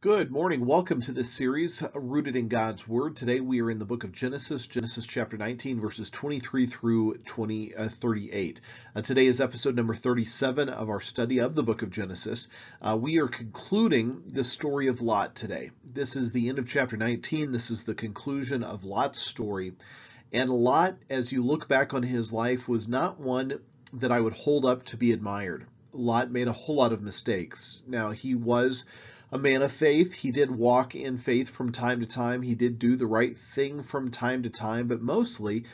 Good morning. Welcome to this series, Rooted in God's Word. Today we are in the book of Genesis, Genesis chapter 19, verses 23 through 20, uh, 38. Uh, today is episode number 37 of our study of the book of Genesis. Uh, we are concluding the story of Lot today. This is the end of chapter 19. This is the conclusion of Lot's story. And Lot, as you look back on his life, was not one that I would hold up to be admired. Lot made a whole lot of mistakes. Now, he was a man of faith. He did walk in faith from time to time. He did do the right thing from time to time, but mostly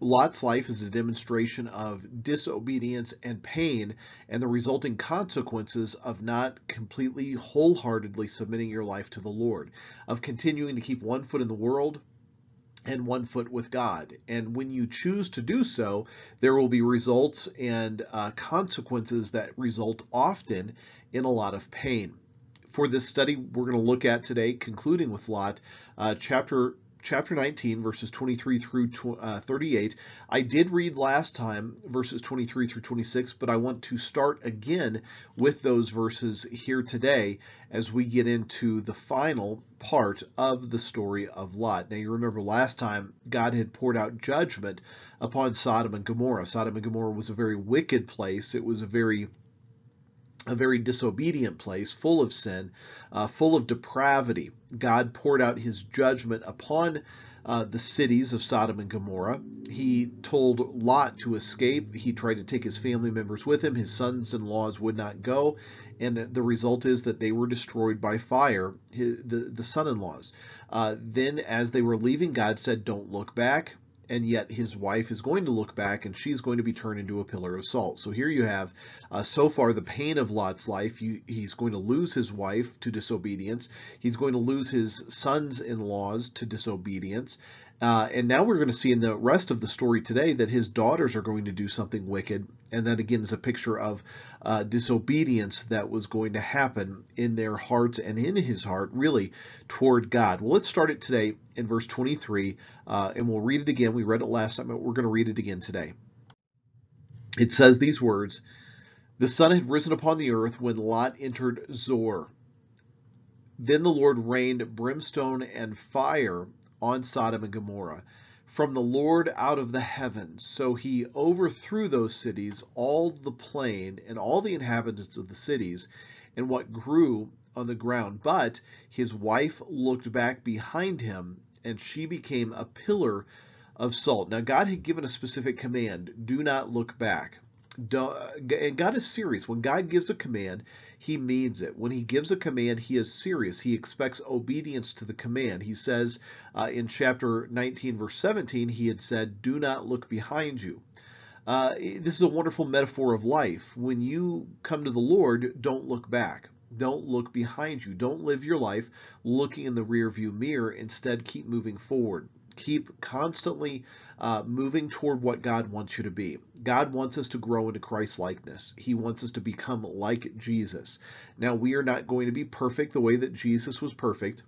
Lot's life is a demonstration of disobedience and pain and the resulting consequences of not completely wholeheartedly submitting your life to the Lord, of continuing to keep one foot in the world and one foot with God. And when you choose to do so, there will be results and uh, consequences that result often in a lot of pain for this study we're going to look at today, concluding with Lot, uh, chapter chapter 19, verses 23 through uh, 38. I did read last time verses 23 through 26, but I want to start again with those verses here today as we get into the final part of the story of Lot. Now, you remember last time God had poured out judgment upon Sodom and Gomorrah. Sodom and Gomorrah was a very wicked place. It was a very a very disobedient place, full of sin, uh, full of depravity. God poured out his judgment upon uh, the cities of Sodom and Gomorrah. He told Lot to escape. He tried to take his family members with him. His sons in laws would not go. And the result is that they were destroyed by fire, his, the, the son in laws. Uh, then, as they were leaving, God said, Don't look back and yet his wife is going to look back and she's going to be turned into a pillar of salt. So here you have uh, so far the pain of Lot's life. You, he's going to lose his wife to disobedience. He's going to lose his sons-in-laws to disobedience. Uh, and now we're going to see in the rest of the story today that his daughters are going to do something wicked. And that again is a picture of uh, disobedience that was going to happen in their hearts and in his heart, really, toward God. Well, let's start it today in verse 23, uh, and we'll read it again. We read it last time, but we're going to read it again today. It says these words The sun had risen upon the earth when Lot entered Zoar. Then the Lord rained brimstone and fire on Sodom and Gomorrah from the Lord out of the heavens. So he overthrew those cities, all the plain, and all the inhabitants of the cities, and what grew on the ground. But his wife looked back behind him, and she became a pillar of salt. Now, God had given a specific command do not look back and God is serious. When God gives a command, he means it. When he gives a command, he is serious. He expects obedience to the command. He says uh, in chapter 19, verse 17, he had said, Do not look behind you. Uh, this is a wonderful metaphor of life. When you come to the Lord, don't look back. Don't look behind you. Don't live your life looking in the rearview mirror. Instead, keep moving forward keep constantly uh, moving toward what God wants you to be. God wants us to grow into Christ likeness. He wants us to become like Jesus. Now, we are not going to be perfect the way that Jesus was perfect.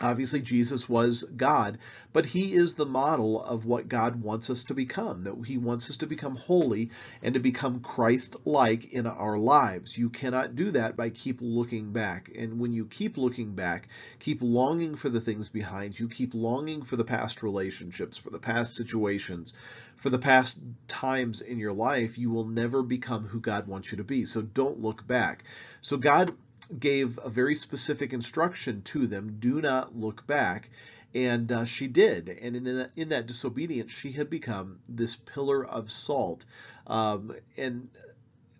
Obviously, Jesus was God, but he is the model of what God wants us to become, that he wants us to become holy and to become Christ-like in our lives. You cannot do that by keep looking back. And when you keep looking back, keep longing for the things behind you, keep longing for the past relationships, for the past situations, for the past times in your life, you will never become who God wants you to be. So don't look back. So God gave a very specific instruction to them, do not look back. And uh, she did. And in, the, in that disobedience, she had become this pillar of salt. Um, and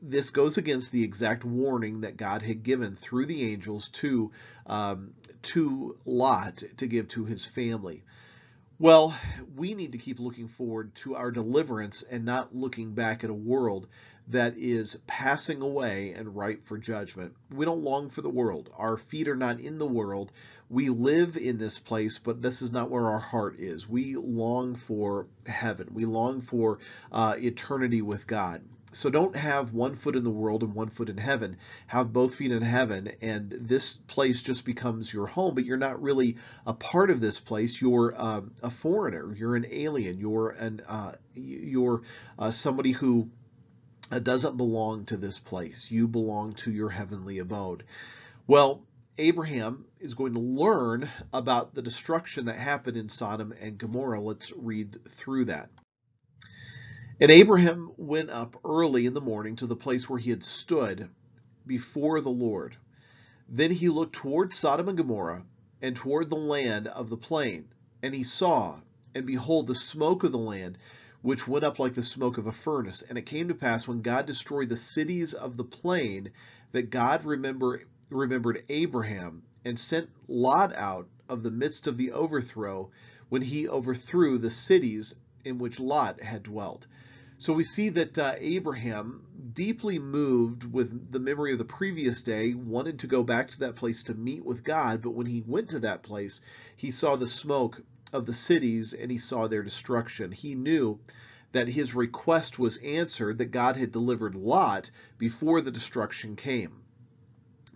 this goes against the exact warning that God had given through the angels to, um, to Lot to give to his family. Well, we need to keep looking forward to our deliverance and not looking back at a world that is passing away and ripe for judgment. We don't long for the world. Our feet are not in the world. We live in this place, but this is not where our heart is. We long for heaven. We long for uh, eternity with God. So don't have one foot in the world and one foot in heaven. Have both feet in heaven, and this place just becomes your home, but you're not really a part of this place. You're uh, a foreigner. You're an alien. You're an uh, you're uh, somebody who uh, doesn't belong to this place. You belong to your heavenly abode. Well, Abraham is going to learn about the destruction that happened in Sodom and Gomorrah. Let's read through that. And Abraham went up early in the morning to the place where he had stood before the Lord. Then he looked toward Sodom and Gomorrah and toward the land of the plain. And he saw, and behold, the smoke of the land, which went up like the smoke of a furnace. And it came to pass when God destroyed the cities of the plain that God remember, remembered Abraham and sent Lot out of the midst of the overthrow when he overthrew the cities in which Lot had dwelt. So we see that uh, Abraham, deeply moved with the memory of the previous day, wanted to go back to that place to meet with God. But when he went to that place, he saw the smoke of the cities and he saw their destruction. He knew that his request was answered, that God had delivered Lot before the destruction came.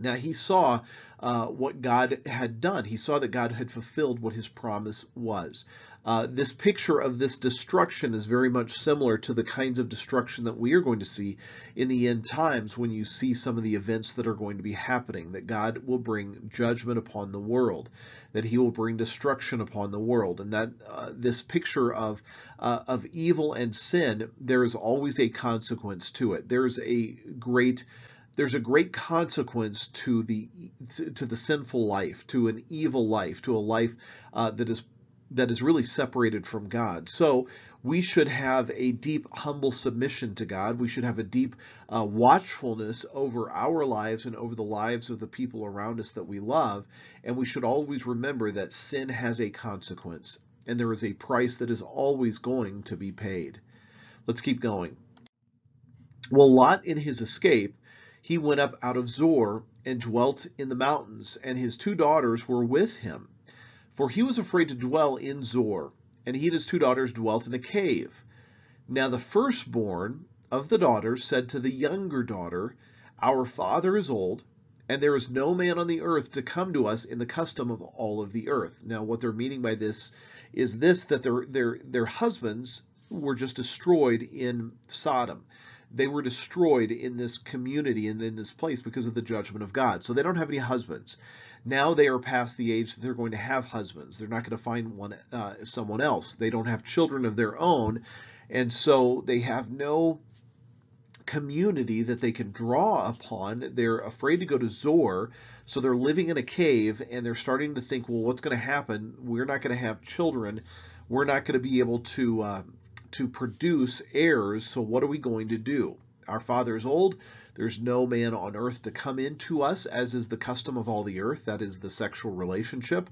Now he saw uh, what God had done. He saw that God had fulfilled what his promise was. Uh, this picture of this destruction is very much similar to the kinds of destruction that we are going to see in the end times when you see some of the events that are going to be happening, that God will bring judgment upon the world, that he will bring destruction upon the world, and that uh, this picture of, uh, of evil and sin, there is always a consequence to it. There's a great there's a great consequence to the to the sinful life, to an evil life, to a life uh, that is that is really separated from God. So we should have a deep, humble submission to God. We should have a deep uh, watchfulness over our lives and over the lives of the people around us that we love. And we should always remember that sin has a consequence and there is a price that is always going to be paid. Let's keep going. Well, Lot in his escape he went up out of Zoar and dwelt in the mountains, and his two daughters were with him. For he was afraid to dwell in Zoar, and he and his two daughters dwelt in a cave. Now the firstborn of the daughters said to the younger daughter, Our father is old, and there is no man on the earth to come to us in the custom of all of the earth. Now what they're meaning by this is this, that their, their, their husbands were just destroyed in Sodom they were destroyed in this community and in this place because of the judgment of God. So they don't have any husbands. Now they are past the age that they're going to have husbands. They're not going to find one uh, someone else. They don't have children of their own, and so they have no community that they can draw upon. They're afraid to go to Zoar, so they're living in a cave and they're starting to think, well, what's going to happen? We're not going to have children. We're not going to be able to uh, to produce heirs. So what are we going to do? Our father is old. There's no man on earth to come into us, as is the custom of all the earth. That is the sexual relationship.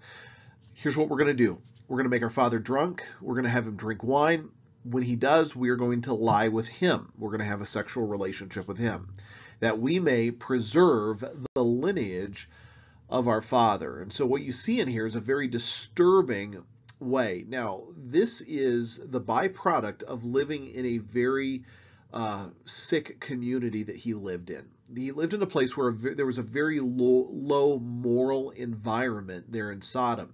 Here's what we're going to do. We're going to make our father drunk. We're going to have him drink wine. When he does, we are going to lie with him. We're going to have a sexual relationship with him, that we may preserve the lineage of our father. And so what you see in here is a very disturbing way. Now, this is the byproduct of living in a very uh, sick community that he lived in. He lived in a place where there was a very low, low moral environment there in Sodom.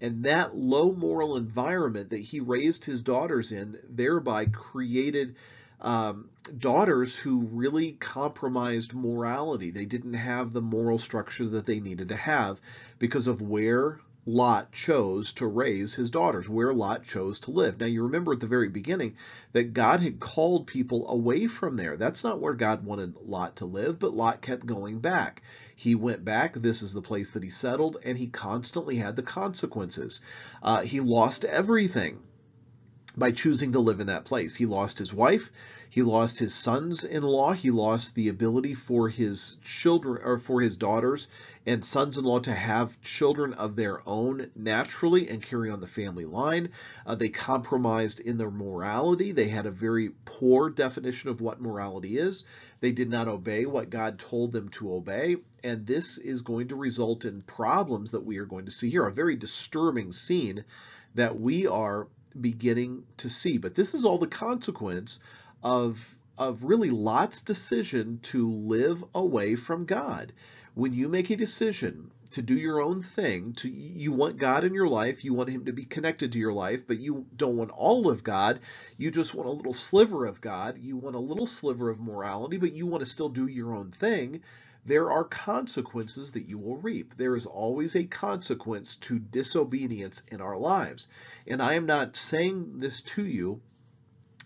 And that low moral environment that he raised his daughters in thereby created um, daughters who really compromised morality. They didn't have the moral structure that they needed to have because of where Lot chose to raise his daughters, where Lot chose to live. Now, you remember at the very beginning that God had called people away from there. That's not where God wanted Lot to live, but Lot kept going back. He went back. This is the place that he settled, and he constantly had the consequences. Uh, he lost everything by choosing to live in that place. He lost his wife, he lost his sons-in-law, he lost the ability for his children or for his daughters and sons-in-law to have children of their own naturally and carry on the family line. Uh, they compromised in their morality. They had a very poor definition of what morality is. They did not obey what God told them to obey, and this is going to result in problems that we are going to see here. A very disturbing scene that we are beginning to see. But this is all the consequence of, of really Lot's decision to live away from God. When you make a decision to do your own thing, to you want God in your life, you want him to be connected to your life, but you don't want all of God. You just want a little sliver of God. You want a little sliver of morality, but you want to still do your own thing there are consequences that you will reap. There is always a consequence to disobedience in our lives. And I am not saying this to you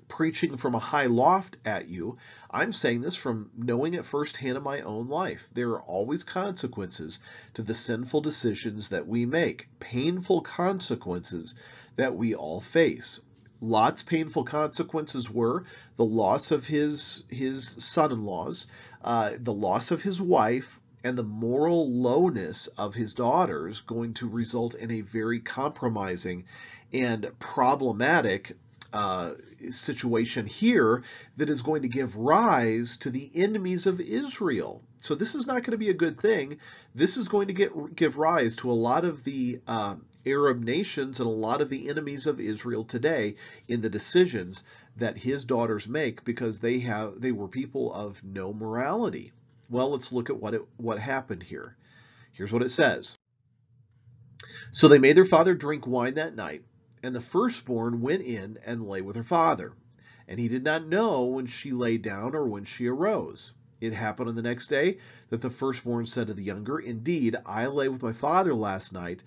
preaching from a high loft at you. I'm saying this from knowing it firsthand in my own life. There are always consequences to the sinful decisions that we make, painful consequences that we all face. Lot's painful consequences were the loss of his his son-in-laws, uh, the loss of his wife, and the moral lowness of his daughters going to result in a very compromising and problematic uh, situation here that is going to give rise to the enemies of Israel. So this is not going to be a good thing. This is going to get give rise to a lot of the uh, Arab nations and a lot of the enemies of Israel today in the decisions that his daughters make because they have they were people of no morality. Well, let's look at what it, what happened here. Here's what it says. So they made their father drink wine that night and the firstborn went in and lay with her father. And he did not know when she lay down or when she arose. It happened on the next day that the firstborn said to the younger, Indeed, I lay with my father last night.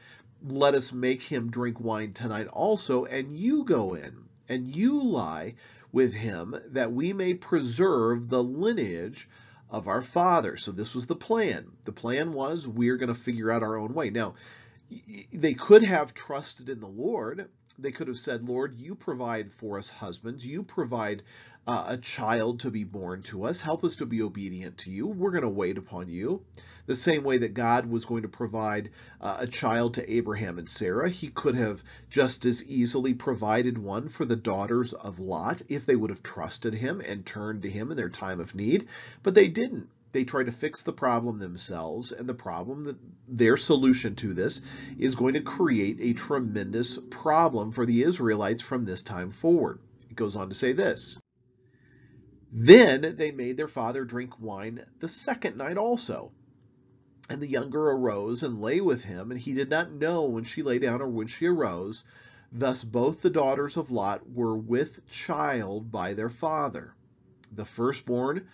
Let us make him drink wine tonight also, and you go in, and you lie with him, that we may preserve the lineage of our father. So this was the plan. The plan was we're going to figure out our own way. Now, they could have trusted in the Lord they could have said, Lord, you provide for us husbands. You provide uh, a child to be born to us. Help us to be obedient to you. We're going to wait upon you. The same way that God was going to provide uh, a child to Abraham and Sarah, he could have just as easily provided one for the daughters of Lot if they would have trusted him and turned to him in their time of need. But they didn't they try to fix the problem themselves, and the problem that their solution to this is going to create a tremendous problem for the Israelites from this time forward. It goes on to say this. Then they made their father drink wine the second night also. And the younger arose and lay with him, and he did not know when she lay down or when she arose. Thus both the daughters of Lot were with child by their father. The firstborn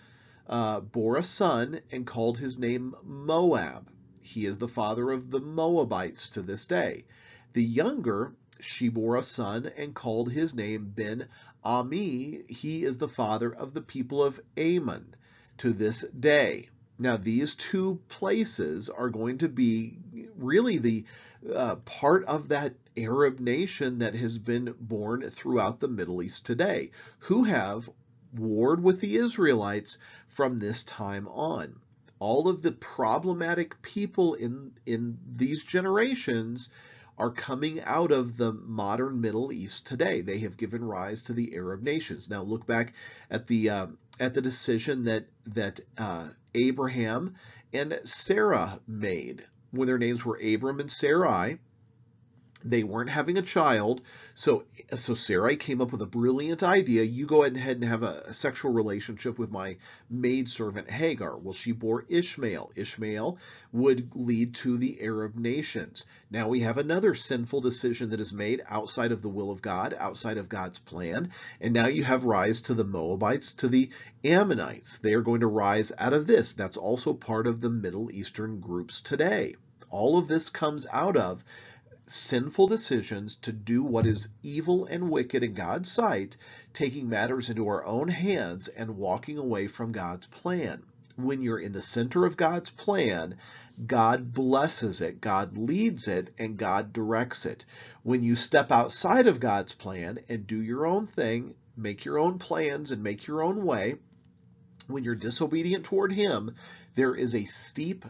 uh, bore a son and called his name Moab. He is the father of the Moabites to this day. The younger, she bore a son and called his name Ben Ami. He is the father of the people of Ammon to this day. Now, these two places are going to be really the uh, part of that Arab nation that has been born throughout the Middle East today, who have warred with the Israelites from this time on. All of the problematic people in, in these generations are coming out of the modern Middle East today. They have given rise to the Arab nations. Now look back at the uh, at the decision that that uh, Abraham and Sarah made when their names were Abram and Sarai. They weren't having a child, so so Sarai came up with a brilliant idea. You go ahead and have a, a sexual relationship with my maidservant Hagar. Well, she bore Ishmael. Ishmael would lead to the Arab nations. Now we have another sinful decision that is made outside of the will of God, outside of God's plan, and now you have rise to the Moabites, to the Ammonites. They are going to rise out of this. That's also part of the Middle Eastern groups today. All of this comes out of sinful decisions to do what is evil and wicked in God's sight, taking matters into our own hands and walking away from God's plan. When you're in the center of God's plan, God blesses it, God leads it, and God directs it. When you step outside of God's plan and do your own thing, make your own plans and make your own way, when you're disobedient toward Him, there is a steep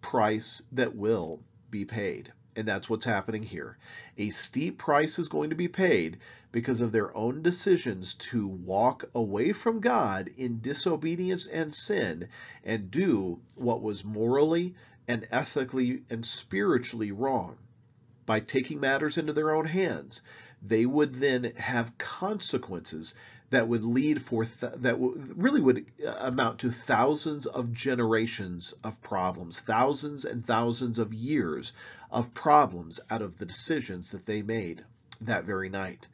price that will be paid. And that's what's happening here. A steep price is going to be paid because of their own decisions to walk away from God in disobedience and sin and do what was morally and ethically and spiritually wrong. By taking matters into their own hands, they would then have consequences that would lead for th that really would uh, amount to thousands of generations of problems, thousands and thousands of years of problems out of the decisions that they made that very night.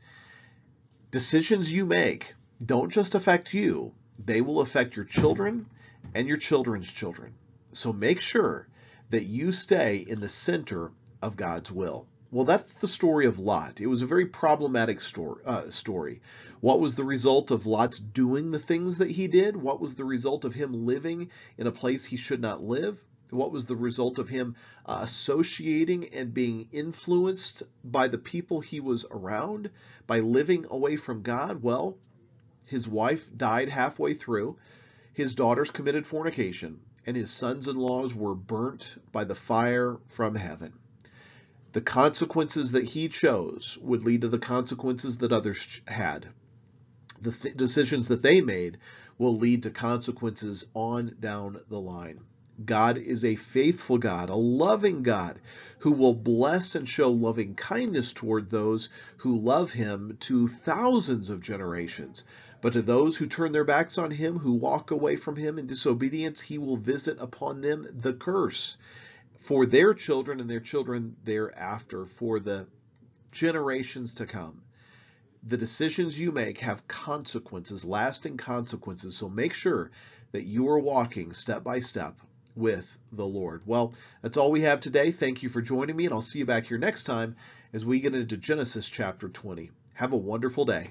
Decisions you make don't just affect you, they will affect your children and your children's children. So make sure that you stay in the center of God's will. Well, that's the story of Lot. It was a very problematic story, uh, story. What was the result of Lot's doing the things that he did? What was the result of him living in a place he should not live? What was the result of him uh, associating and being influenced by the people he was around, by living away from God? Well, his wife died halfway through, his daughters committed fornication, and his sons in laws were burnt by the fire from heaven. The consequences that he chose would lead to the consequences that others had. The th decisions that they made will lead to consequences on down the line. God is a faithful God, a loving God, who will bless and show loving kindness toward those who love him to thousands of generations. But to those who turn their backs on him, who walk away from him in disobedience, he will visit upon them the curse for their children and their children thereafter, for the generations to come. The decisions you make have consequences, lasting consequences. So make sure that you are walking step by step with the Lord. Well, that's all we have today. Thank you for joining me, and I'll see you back here next time as we get into Genesis chapter 20. Have a wonderful day.